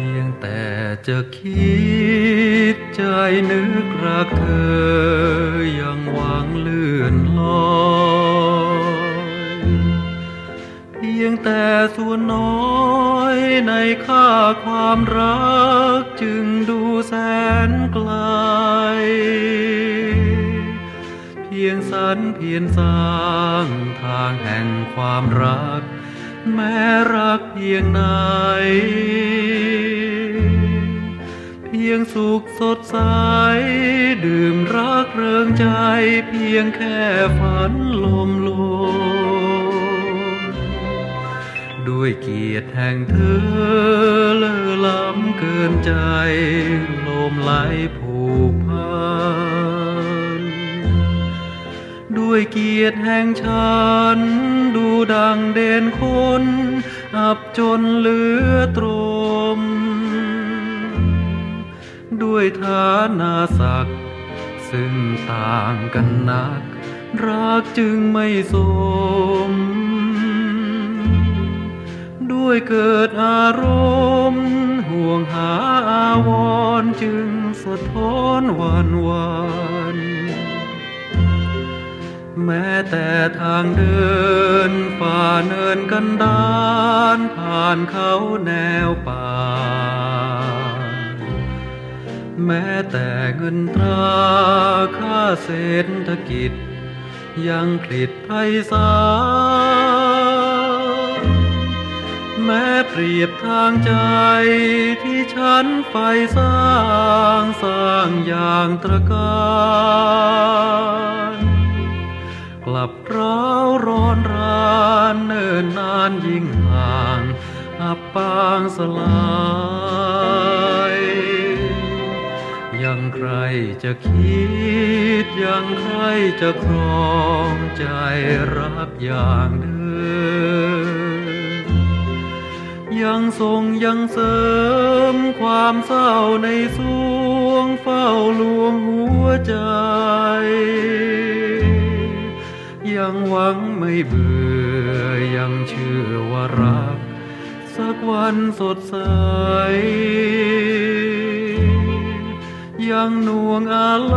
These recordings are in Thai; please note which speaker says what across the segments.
Speaker 1: พียงแต่จะคิดใจนึกรักเธอ ยังหวังเลื่อนลอยเพียงแต่ส่วนน้อยในค่าความรักจึงดูแสนไกล เพียงสรรเพียงสร้างทางแห่งความรัก แม้รักเพียงไหน พียงสุขสดใส ดื่มรักเริงใจ เพียงแค่ฝันลมลมด้วยเกียรติแห่งเธอเลอล้ำเกินใจ ลมไหลผูกพันด้วยเกียรติแห่งฉัน ดูดังเด่นคน อับจนเหลือตรม ด้วยฐานาศักดิ์ซึ่งต่างกันนัก รักจึงไม่สม ด้วยเกิดอารมณ์ ห่วงหาอาวรจึงสะท้อนวันวันแม้แต่ทางเดินฝ่าเนินกันดาน ผ่านเขาแนวป่า แม้แต่เงินตราค่าเศรษฐกิจ ยังผลิตไพศาลแม้เปรียบทางใจที่ฉันไฟสร้างสร้างอย่างตระการกลับร้าวร้อนรานเนิ่นนานยิ่งห่างอับปางสลาย ใครจะคิดยังใครจะครองใจรักอย่างเดิมยังทรงยังเสริมความเศร้าในสวงเฝ้าลวงหัวใจ ยังหวังไม่เบื่อยังเชื่อว่ารัก สักวันสดใส ยังน่วงอะไร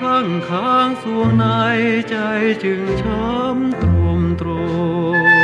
Speaker 1: ข้างค้างสวงในใจจึงช้ำตรมตรม